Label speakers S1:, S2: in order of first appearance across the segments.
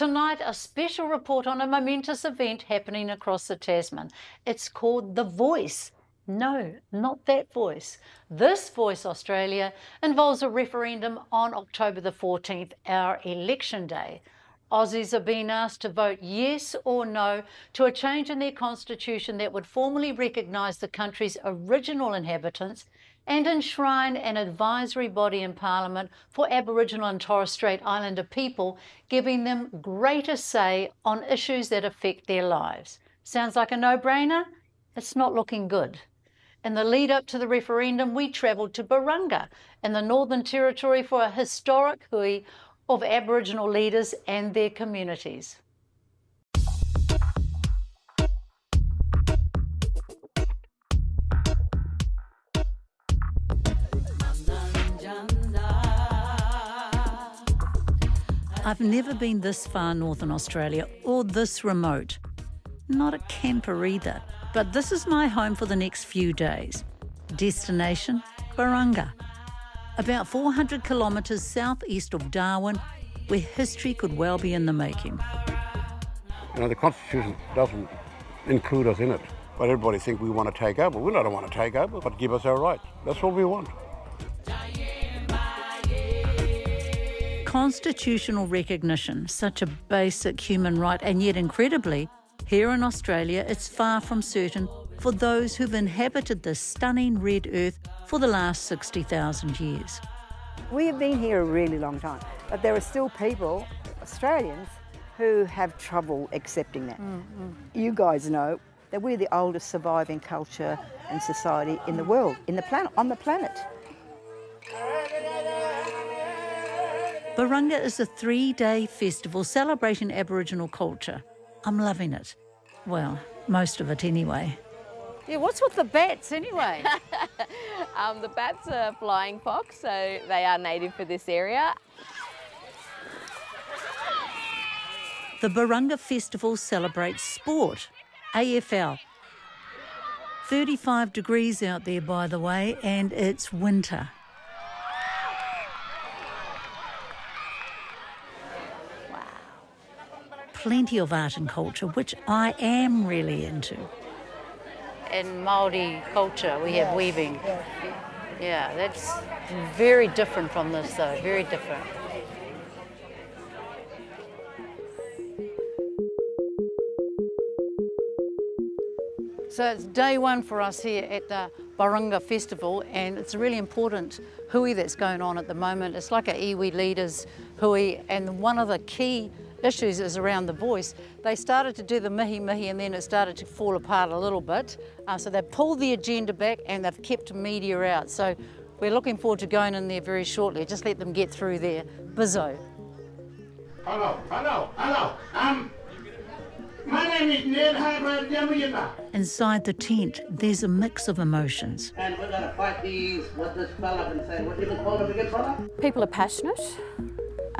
S1: Tonight, a special report on a momentous event happening across the Tasman. It's called The Voice. No, not that voice. This Voice Australia involves a referendum on October the 14th, our election day. Aussies are being asked to vote yes or no to a change in their constitution that would formally recognise the country's original inhabitants and enshrine an advisory body in Parliament for Aboriginal and Torres Strait Islander people, giving them greater say on issues that affect their lives. Sounds like a no brainer? It's not looking good. In the lead up to the referendum, we travelled to Barunga in the Northern Territory for a historic hui of Aboriginal leaders and their communities. I've never been this far northern Australia or this remote. Not a camper either, but this is my home for the next few days. Destination Barunga, about 400 kilometres southeast of Darwin, where history could well be in the making.
S2: You know, the Constitution doesn't include us in it, but everybody thinks we want to take over. We don't want to take over, but give us our rights. That's what we want.
S1: Constitutional recognition, such a basic human right, and yet incredibly, here in Australia, it's far from certain for those who've inhabited this stunning red earth for the last 60,000 years.
S3: We have been here a really long time, but there are still people, Australians, who have trouble accepting that. Mm, mm. You guys know that we're the oldest surviving culture and society in the world, in the planet, on the planet.
S1: Barunga is a three day festival celebrating Aboriginal culture. I'm loving it. Well, most of it anyway. Yeah, what's with the bats anyway?
S4: um, the bats are flying fox, so they are native for this area.
S1: The Barunga Festival celebrates sport, AFL. 35 degrees out there, by the way, and it's winter. Plenty of art and culture, which I am really into. In Maori culture, we have weaving. Yeah, that's very different from this, though. Very different. So it's day one for us here at the Barunga Festival and it's a really important hui that's going on at the moment. It's like a iwi leaders hui and one of the key issues is around the voice. They started to do the mihi mihi and then it started to fall apart a little bit. Uh, so they pulled the agenda back and they've kept media out. So we're looking forward to going in there very shortly. Just let them get through there. Bizzo.
S5: Hello, hello, hello. Um, my name is Ned Harvard
S1: Inside the tent, there's a mix of emotions.
S5: And we're going to fight these, what this fella can say. What do you call him again, brother?
S4: People are passionate.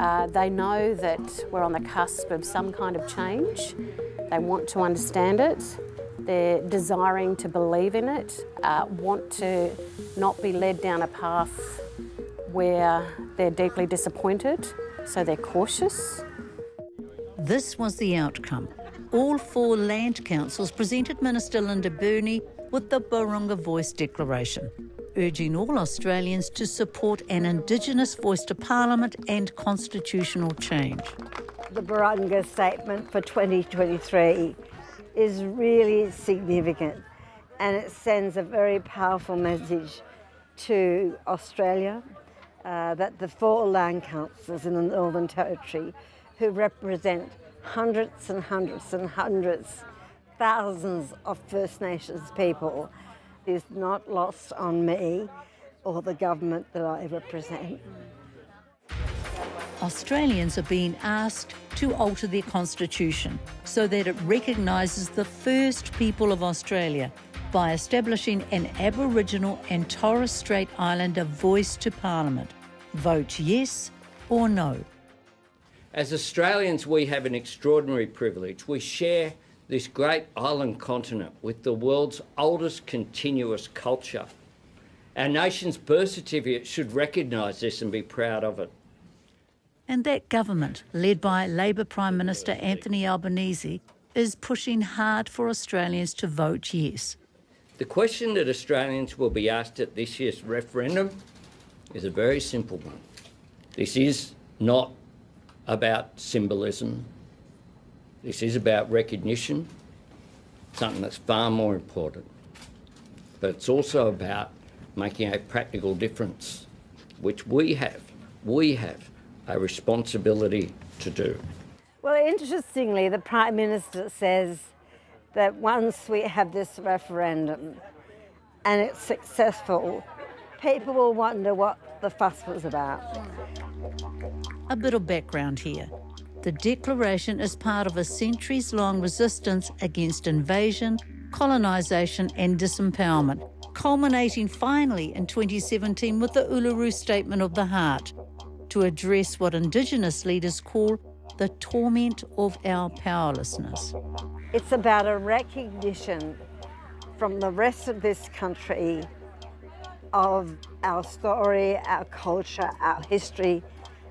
S4: Uh, they know that we're on the cusp of some kind of change. They want to understand it. They're desiring to believe in it, uh, want to not be led down a path where they're deeply disappointed, so they're cautious.
S1: This was the outcome. All four land councils presented Minister Linda Burney with the Barunga Voice Declaration urging all Australians to support an Indigenous voice to Parliament and constitutional change.
S3: The Barunga statement for 2023 is really significant and it sends a very powerful message to Australia uh, that the four land councils in the Northern Territory who represent hundreds and hundreds and hundreds, thousands of First Nations people is not lost on me or the government that I represent.
S1: Australians are being asked to alter their constitution so that it recognises the first people of Australia by establishing an Aboriginal and Torres Strait Islander voice to Parliament. Vote yes or no.
S6: As Australians, we have an extraordinary privilege. We share this great island continent with the world's oldest continuous culture. Our nation's birth certificate should recognise this and be proud of it.
S1: And that government, led by Labor Prime Minister Anthony Albanese, is pushing hard for Australians to vote yes.
S6: The question that Australians will be asked at this year's referendum is a very simple one. This is not about symbolism. This is about recognition, something that's far more important. But it's also about making a practical difference, which we have, we have a responsibility to do.
S3: Well, interestingly, the Prime Minister says that once we have this referendum and it's successful, people will wonder what the fuss was about.
S1: A bit of background here. The Declaration is part of a centuries long resistance against invasion, colonisation, and disempowerment, culminating finally in 2017 with the Uluru Statement of the Heart to address what Indigenous leaders call the torment of our powerlessness.
S3: It's about a recognition from the rest of this country of our story, our culture, our history,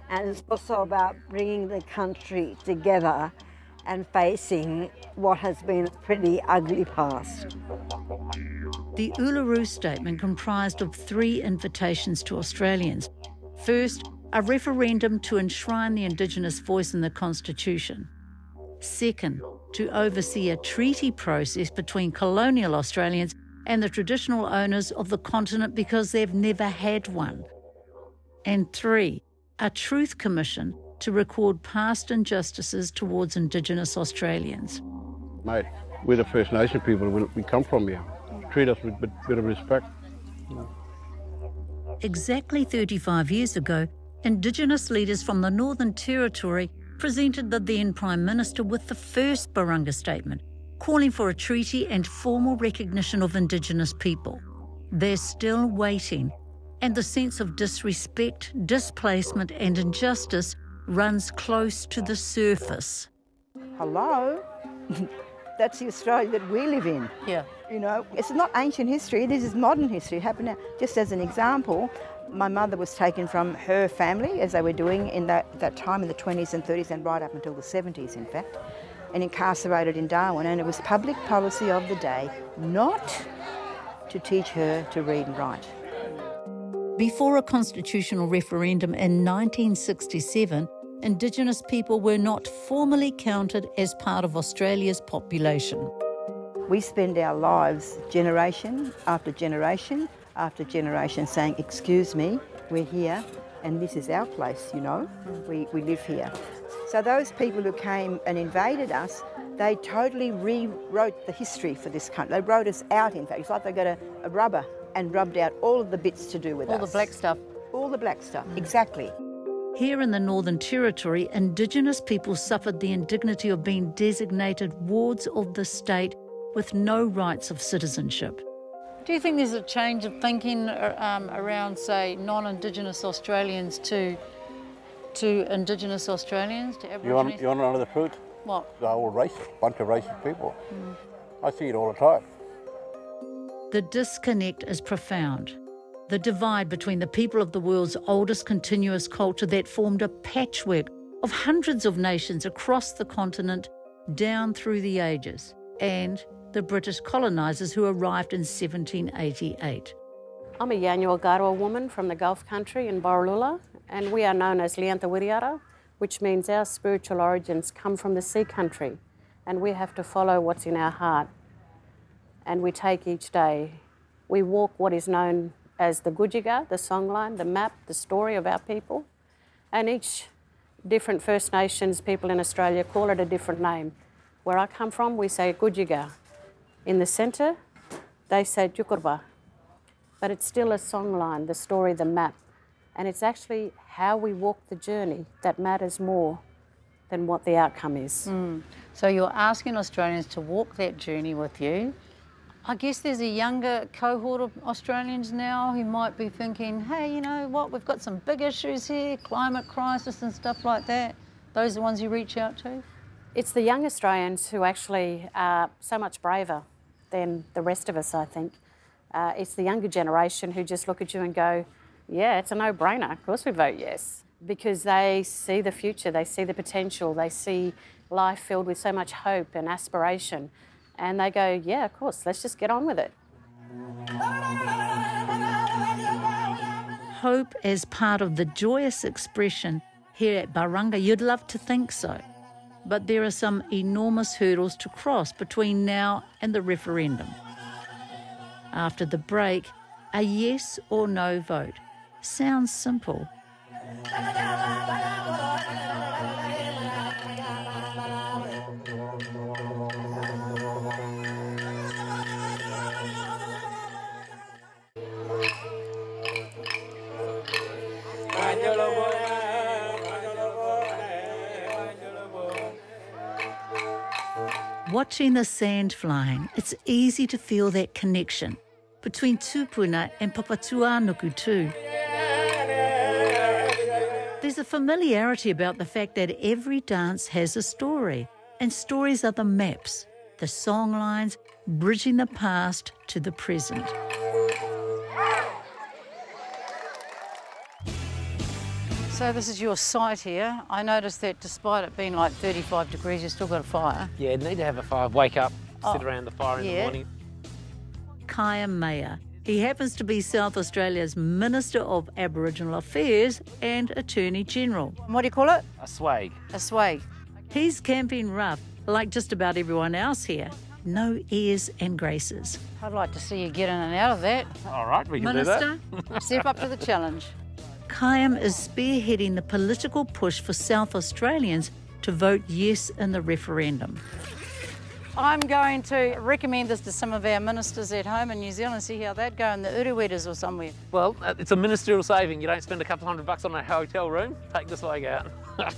S3: and it's also about bringing the country together and facing what has been a pretty ugly past.
S1: The Uluru Statement comprised of three invitations to Australians. First, a referendum to enshrine the Indigenous voice in the Constitution. Second, to oversee a treaty process between colonial Australians and the traditional owners of the continent because they've never had one. And three, a truth commission to record past injustices towards Indigenous Australians.
S2: Mate, we're the First Nation people, we come from here. Treat us with a bit of respect.
S1: Exactly 35 years ago, Indigenous leaders from the Northern Territory presented the then Prime Minister with the first Barunga Statement, calling for a treaty and formal recognition of Indigenous people. They're still waiting, and the sense of disrespect, displacement, and injustice runs close to the surface.
S7: Hello? That's the Australia that we live in.
S1: Yeah.
S7: You know, it's not ancient history, this is modern history. It happened now. Just as an example, my mother was taken from her family, as they were doing in that, that time in the 20s and 30s and right up until the 70s, in fact, and incarcerated in Darwin. And it was public policy of the day not to teach her to read and write.
S1: Before a constitutional referendum in 1967, Indigenous people were not formally counted as part of Australia's population.
S7: We spend our lives generation after generation after generation saying, excuse me, we're here and this is our place, you know, we, we live here. So those people who came and invaded us, they totally rewrote the history for this country. They wrote us out, in fact. It's like they got a, a rubber and rubbed out all of the bits to do with
S1: all
S7: us.
S1: All the black stuff.
S7: All the black stuff, mm. exactly.
S1: Here in the Northern Territory, Indigenous people suffered the indignity of being designated wards of the state with no rights of citizenship. Do you think there's a change of thinking uh, um, around, say, non-Indigenous Australians to to Indigenous Australians, to Aboriginal?
S2: You want, you want to know the truth?
S1: What?
S2: The whole race, bunch of racist people. Mm. I see it all the time.
S1: The disconnect is profound. The divide between the people of the world's oldest continuous culture that formed a patchwork of hundreds of nations across the continent down through the ages and the British colonisers who arrived in 1788.
S4: I'm a Yanyuwa Garawa woman from the Gulf country in Borroloola, and we are known as Li-Anthawirriyarra, which means our spiritual origins come from the sea country, and we have to follow what's in our heart. And we take each day. We walk what is known as the Gudjiga, the songline, the map, the story of our people, and each different First Nations people in Australia call it a different name. Where I come from, we say Gudjiga, in the centre, they say Jukurrpa, but it's still a song line, the story, the map. And it's actually how we walk the journey that matters more than what the outcome is.
S1: Mm. So you're asking Australians to walk that journey with you. I guess there's a younger cohort of Australians now who might be thinking, hey, you know what, we've got some big issues here, climate crisis and stuff like that. Those are the ones you reach out to?
S4: It's the young Australians who actually are so much braver than the rest of us, I think. Uh, it's the younger generation who just look at you and go, yeah, it's a no-brainer. Of course we vote yes. because they see the future, they see the potential, they see life filled with so much hope and aspiration. And they go, yeah, of course, let's just get on with it.
S1: Hope as part of the joyous expression here at Barunga, you'd love to think so. But there are some enormous hurdles to cross between now and the referendum. After the break, a yes or no vote. Sounds simple. Watching the sand flying, it's easy to feel that connection between Tupuna and Papatuanuku too. There's a familiarity about the fact that every dance has a story, and stories are the maps, the song lines, bridging the past to the present. So this is your site here. I noticed that despite it being like 35 degrees, you've still got a fire.
S8: Yeah, need to have a fire. Wake up, sit
S1: Oh,
S8: around the fire in
S1: yeah.
S8: the morning.
S1: Kyam Maher. He happens to be South Australia's Minister of Aboriginal Affairs and Attorney General. What do you call it?
S8: A swag.
S1: A swag. He's camping rough, like just about everyone else here. No airs and graces. I'd like to see you get in and out of that.
S8: All right, we can
S1: Minister,
S8: do that.
S1: Minister, step up to the challenge. Kyam is spearheading the political push for South Australians to vote yes in the referendum. I'm going to recommend this to some of our ministers at home in New Zealand, see how that go in the Uruwetas or somewhere.
S8: Well, uh, it's a ministerial saving. You don't spend a couple hundred bucks on a hotel room. Take this swag out.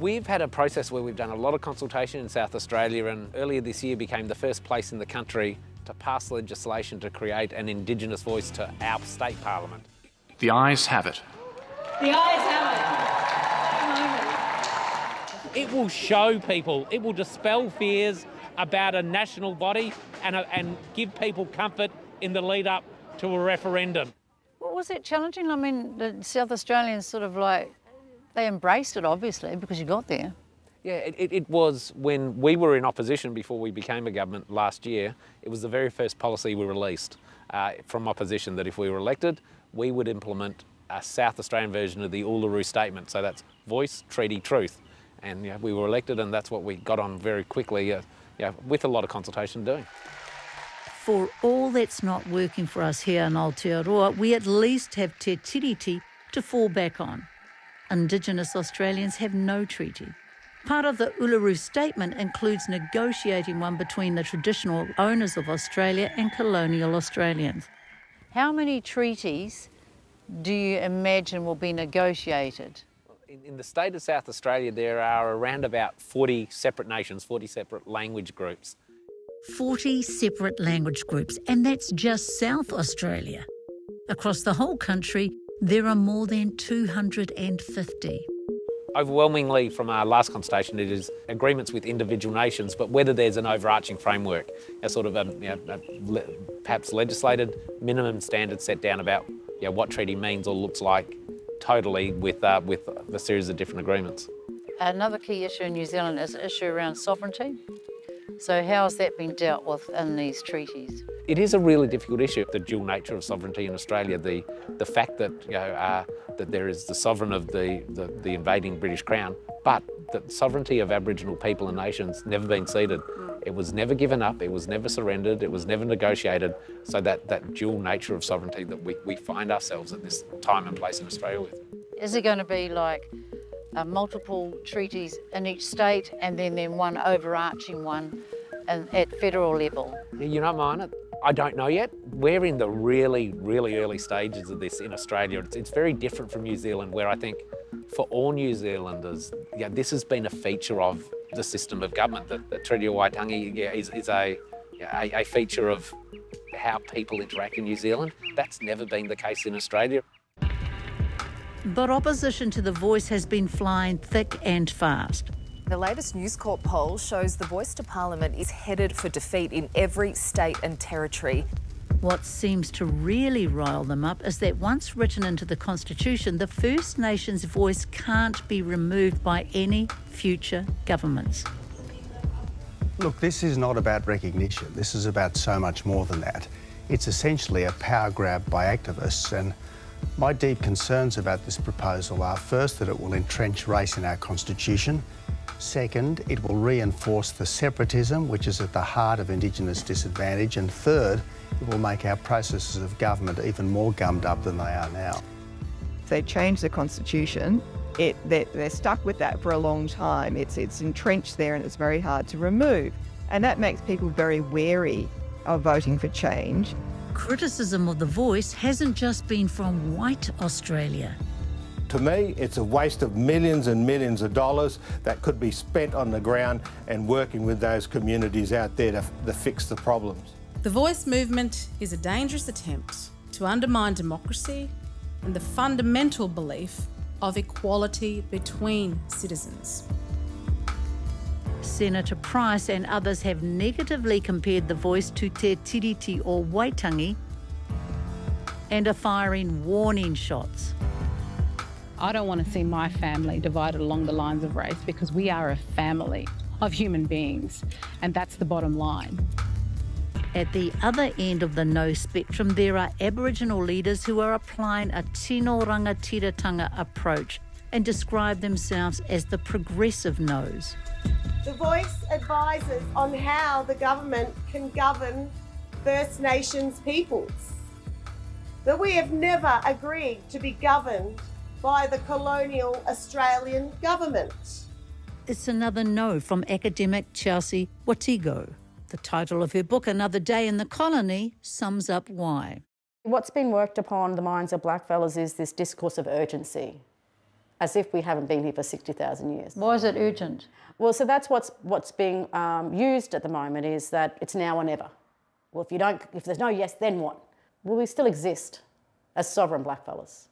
S8: We've had a process where we've done a lot of consultation in South Australia and earlier this year became the first place in the country to pass legislation to create an Indigenous voice to our state parliament.
S9: The ayes have it.
S1: The eyes have
S8: It It will show people, it will dispel fears about a national body and, uh, and give people comfort in the lead up to a referendum.
S1: What was it challenging? I mean, the South Australians sort of like, they embraced it obviously because you got there.
S8: Yeah, it, it, it was when we were in opposition before we became a government last year. It was the very first policy we released uh, from opposition that if we were elected, we would implement a South Australian version of the Uluru Statement. So that's voice, treaty, truth. And we were elected, and that's what we got on very quickly, uh, yeah, with a lot of consultation doing.
S1: For all that's not working for us here in Aotearoa, we at least have Te Tiriti to fall back on. Indigenous Australians have no treaty. Part of the Uluru Statement includes negotiating one between the traditional owners of Australia and colonial Australians. How many treaties do you imagine will be negotiated?
S8: In, in the state of South Australia, there are around about 40 separate nations, 40 separate language groups.
S1: 40 separate language groups, and that's just South Australia. Across the whole country, there are more than 250.
S8: Overwhelmingly, from our last consultation, it is agreements with individual nations, but whether there's an overarching framework, a sort of a, you know, a perhaps legislated minimum standard set down about you know, what treaty means or looks like totally with, uh, with a series of different agreements.
S1: Another key issue in New Zealand is the issue around sovereignty. So, how has that been dealt with in these treaties?
S8: It is a really difficult issue, the dual nature of sovereignty in Australia, the, the fact that, you know, uh, that there is the sovereign of the, the, the invading British Crown, but the sovereignty of Aboriginal people and nations never been ceded. It was never given up, it was never surrendered, it was never negotiated. So that, that dual nature of sovereignty that we, we find ourselves at this time and place in Australia with.
S1: Is it going to be like uh, multiple treaties in each state and then, then one overarching one in, at federal level?
S8: You know, mine, I don't know yet. We're in the really, really early stages of this in Australia. It's, it's very different from New Zealand, where I think for all New Zealanders, yeah, this has been a feature of the system of government. The, the Treaty of Waitangi yeah, is, is a, a, a feature of how people interact in New Zealand. That's never been the case in Australia.
S1: But opposition to the voice has been flying thick and fast.
S10: The latest News Corp poll shows the voice to Parliament is headed for defeat in every state and territory.
S1: What seems to really rile them up is that once written into the Constitution, the First Nations voice can't be removed by any future governments.
S9: Look, this is not about recognition. This is about so much more than that. It's essentially a power grab by activists, and my deep concerns about this proposal are first that it will entrench race in our Constitution, second, it will reinforce the separatism which is at the heart of Indigenous disadvantage, and third, it will make our processes of government even more gummed up than they are now.
S11: If they change the constitution, it, they're, they're stuck with that for a long time. It's, it's entrenched there and it's very hard to remove. And that makes people very wary of voting for change.
S1: Criticism of the voice hasn't just been from white Australia.
S12: To me, it's a waste of millions and millions of dollars that could be spent on the ground and working with those communities out there to, to fix the problems.
S13: The voice movement is a dangerous attempt to undermine democracy and the fundamental belief of equality between citizens.
S1: Senator Price and others have negatively compared the voice to Te Tiriti o Waitangi and are firing warning shots.
S14: I don't want to see my family divided along the lines of race because we are a family of human beings, and that's the bottom line.
S1: At the other end of the no spectrum, there are Aboriginal leaders who are applying a tino rangatiratanga approach and describe themselves as the progressive no's.
S15: The Voice advises on how the government can govern First Nations peoples. But we have never agreed to be governed by the colonial Australian government.
S1: It's another no from academic Chelsea Watego. The title of her book, Another Day in the Colony, sums up why.
S16: What's been worked upon the minds of blackfellas is this discourse of urgency, as if we haven't been here for 60,000 years.
S1: Why is it urgent?
S16: Well, so that's what's, what's being um, used at the moment is that it's now or never. Well, if, you don't, if there's no yes, then what? Will we still exist as sovereign blackfellas?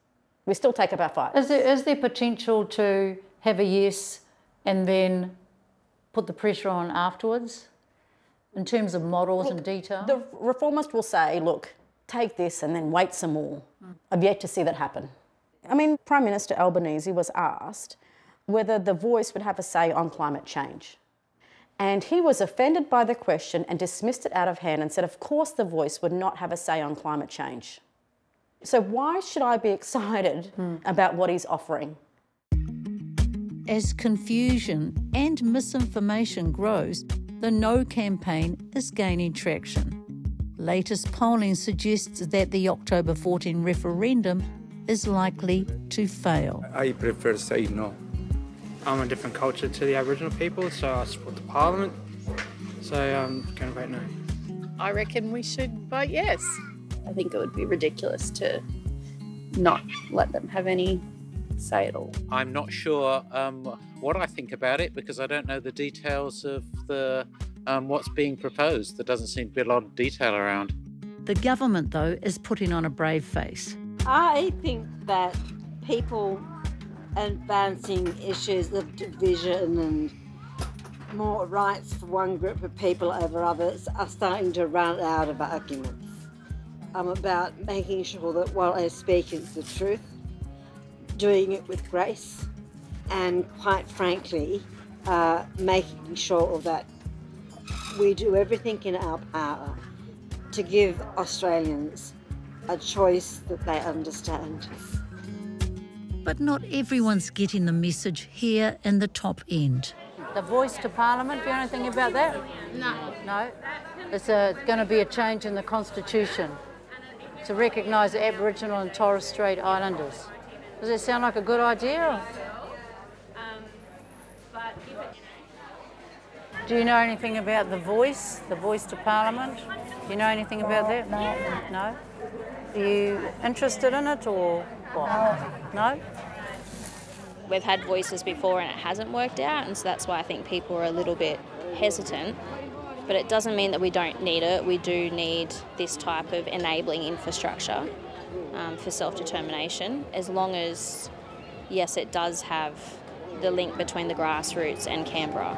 S16: We still take up our fight.
S1: Is there, is there potential to have a yes and then put the pressure on afterwards? in terms of models look, and detail?
S16: The reformist will say, look, take this and then wait some more. Mm. I've yet to see that happen. I mean, Prime Minister Albanese was asked whether the voice would have a say on climate change. And he was offended by the question and dismissed it out of hand and said, of course, the voice would not have a say on climate change. So, why should I be excited mm. about what he's offering?
S1: As confusion and misinformation grows, the No campaign is gaining traction. Latest polling suggests that the October 14 referendum is likely to fail.
S17: I prefer to say no.
S18: I'm a different culture to the Aboriginal people, so I support the Parliament. So I'm going to vote no.
S19: I reckon we should vote yes. I think it would be ridiculous to not let them have any say at all.
S20: I'm not sure um, what I think about it because I don't know the details of the um, what's being proposed. There doesn't seem to be a lot of detail around.
S1: The government, though, is putting on a brave face.
S3: I think that people advancing issues of division and more rights for one group of people over others are starting to run out of arguments. I'm about making sure that what I speak is the truth doing it with grace and, quite frankly, uh, making sure that we do everything in our power to give Australians a choice that they understand.
S1: But not everyone's getting the message here in the top end. The voice to Parliament, do you know anything about that?
S19: No.
S1: No? It's going to be a change in the Constitution to recognise the Aboriginal and Torres Strait Islanders. Does that sound like a good idea? Um, Do you know anything about the voice, the voice to Parliament? Do you know anything about that? No. No? Are you interested in it or what? No?
S19: We've had voices before and it hasn't worked out, and so that's why I think people are a little bit hesitant. But it doesn't mean that we don't need it. We do need this type of enabling infrastructure um, for self determination, as long as, yes, it does have the link between the grassroots and Canberra.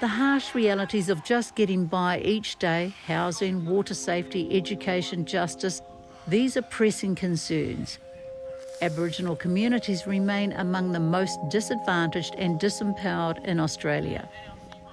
S1: The harsh realities of just getting by each day housing, water safety, education, justice these are pressing concerns. Aboriginal communities remain among the most disadvantaged and disempowered in Australia.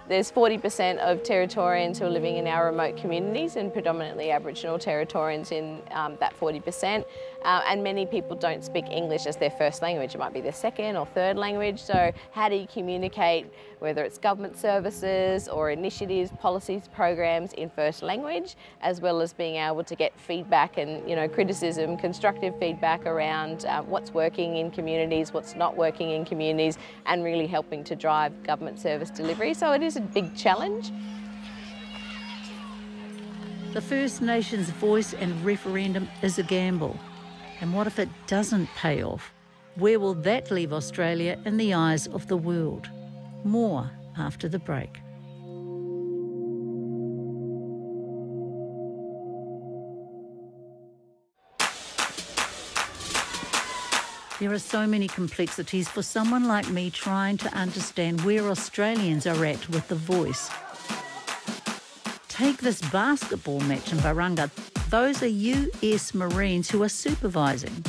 S21: There's 40% of Territorians who are living in our remote communities and predominantly Aboriginal Territorians in um, that 40%. Uh, and many people don't speak English as their first language. It might be their second or third language. So how do you communicate, whether it's government services or initiatives, policies, programs in first language, as well as being able to get feedback and you know criticism, constructive feedback around uh, what's working in communities, what's not working in communities, and really helping to drive government service delivery. So it is a big challenge.
S1: The First Nations voice and referendum is a gamble. And what if it doesn't pay off? Where will that leave Australia in the eyes of the world? More after the break. There are so many complexities for someone like me trying to understand where Australians are at with the voice. Take this basketball match in Barunga. Those are US Marines who are supervising.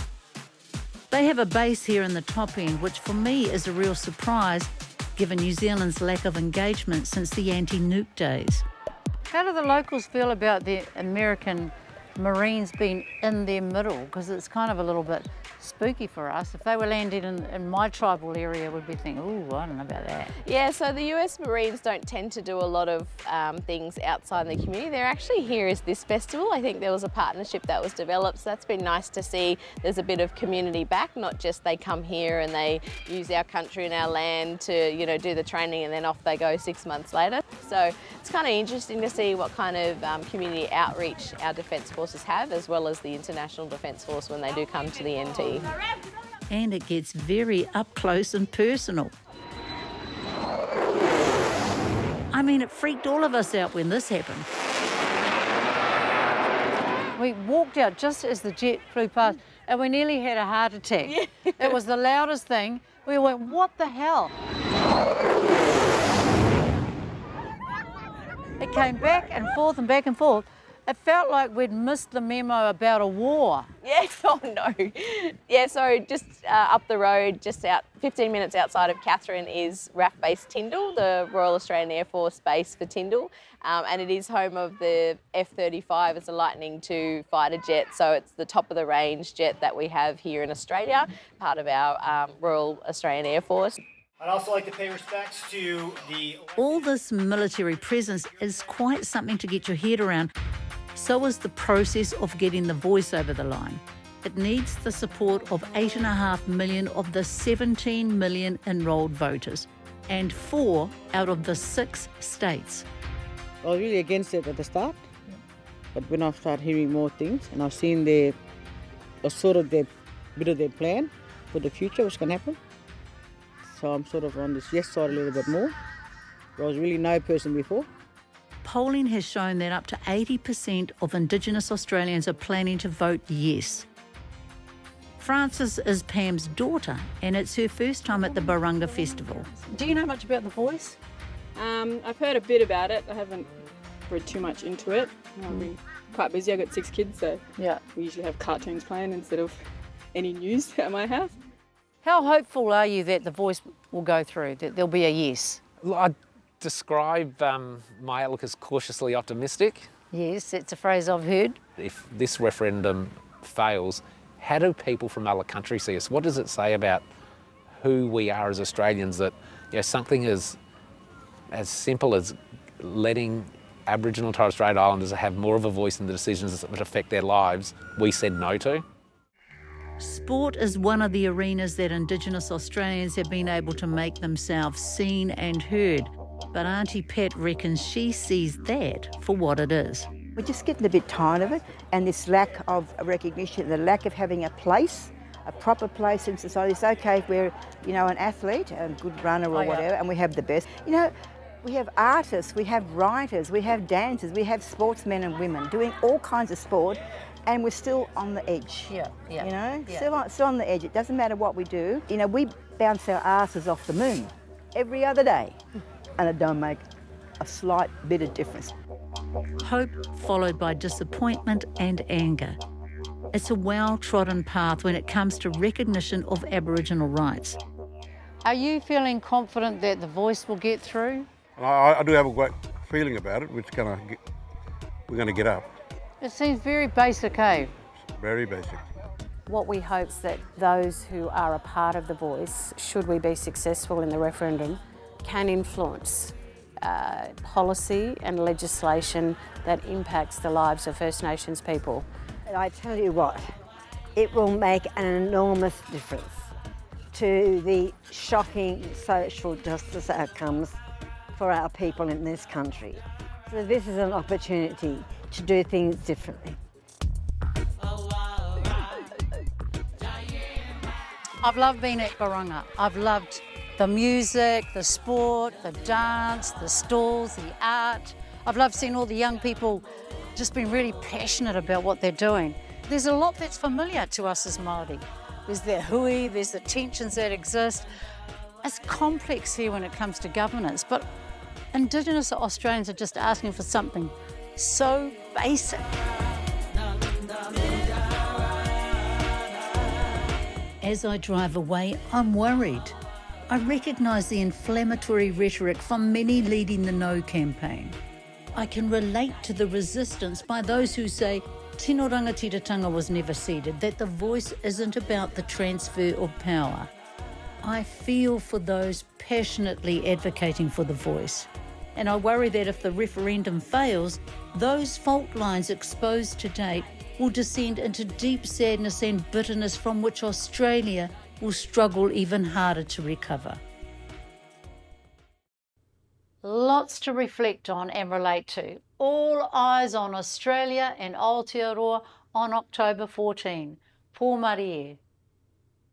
S1: They have a base here in the top end, which for me is a real surprise given New Zealand's lack of engagement since the anti nuke days. How do the locals feel about the American Marines being in their middle? Because it's kind of a little bit spooky for us. If they were landed in, in my tribal area, we'd be thinking, oh, I don't know about that.
S21: Yeah, so the US Marines don't tend to do a lot of um, things outside the community. They're actually here as this festival. I think there was a partnership that was developed, so that's been nice to see there's a bit of community back, not just they come here and they use our country and our land to, you know, do the training and then off they go six months later. So it's kind of interesting to see what kind of um, community outreach our Defence Forces have, as well as the International Defence Force when they do come to the NT.
S1: And it gets very up close and personal. I mean, it freaked all of us out when this happened. We walked out just as the jet flew past and we nearly had a heart attack. Yeah. It was the loudest thing. We went, what the hell? It came back and forth and back and forth. It felt like we'd missed the memo about a war.
S21: Yes, oh no. Yeah, so just uh, up the road, just out 15 minutes outside of Katherine is RAAF Base Tindal, the Royal Australian Air Force base for Tindal. Um, and it is home of the F-35. It's a Lightning II fighter jet, so it's the top of the range jet that we have here in Australia, part of our um, Royal Australian Air Force.
S22: I'd also like to pay respects to the.
S1: All this military presence is quite something to get your head around. So is the process of getting the voice over the line. It needs the support of 8.5 million of the 17 million enrolled voters and four out of the six states.
S23: I was really against it at the start, but when I started hearing more things and I've seen their, a sort of their, bit of their plan for the future, what's going to happen, so I'm sort of on this yes side a little bit more. I was really no person before.
S1: Polling has shown that up to 80% of Indigenous Australians are planning to vote yes. Frances is Pam's daughter, and it's her first time at the Barunga Festival. Do you know much about The Voice?
S24: Um, I've heard a bit about it. I haven't read too much into it. I've been quite busy. I've got six kids, so
S1: yeah,
S24: we usually have cartoons playing instead of any news at my house.
S1: How hopeful are you that The Voice will go through, that there'll be a yes?
S8: I'd describe um, my outlook as cautiously optimistic.
S1: Yes, it's a phrase I've heard.
S8: If this referendum fails, how do people from other countries see us? What does it say about who we are as Australians that you know, something as, as simple as letting Aboriginal and Torres Strait Islanders have more of a voice in the decisions that would affect their lives, we said no to?
S1: Sport is one of the arenas that Indigenous Australians have been able to make themselves seen and heard. But Auntie Pet reckons she sees that for what it is.
S7: We're just getting a bit tired of it, and this lack of recognition, the lack of having a place, a proper place in society. It's okay if we're, you know, an athlete, a good runner or oh, yeah. whatever, and we have the best. You know, we have artists, we have writers, we have dancers, we have sportsmen and women doing all kinds of sport, and we're still on the edge.
S1: Yeah, yeah.
S7: You know,
S1: yeah.
S7: still, on, still on the edge. It doesn't matter what we do. You know, we bounce our asses off the moon every other day, and it don't make a slight bit of difference.
S1: Hope followed by disappointment and anger. It's a well trodden path when it comes to recognition of Aboriginal rights. Are you feeling confident that the voice will get through?
S2: I, I do have a great feeling about it. We're gonna get, we're going to get up.
S1: It seems very basic, eh?
S2: Very basic.
S4: What we hope is that those who are a part of the voice, should we be successful in the referendum, can influence uh, policy and legislation that impacts the lives of First Nations people.
S3: And I tell you what, it will make an enormous difference to the shocking social justice outcomes for our people in this country. So this is an opportunity to do things differently.
S1: I've loved being at Barunga. I've loved the music, the sport, the dance, the stalls, the art. I've loved seeing all the young people just being really passionate about what they're doing. There's a lot that's familiar to us as Māori. There's the hui, there's the tensions that exist. It's complex here when it comes to governance, but Indigenous Australians are just asking for something so basic. As I drive away, I'm worried. I recognise the inflammatory rhetoric from many leading the No campaign. I can relate to the resistance by those who say Tino Rangatiratanga was never ceded, that the voice isn't about the transfer of power. I feel for those passionately advocating for the voice. And I worry that if the referendum fails, those fault lines exposed to date will descend into deep sadness and bitterness from which Australia will struggle even harder to recover. Lots to reflect on and relate to. All eyes on Australia and Aotearoa on October 14. Pō Mārie.